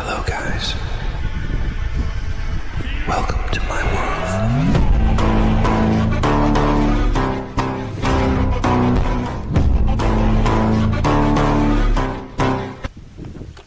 Hello, guys. Welcome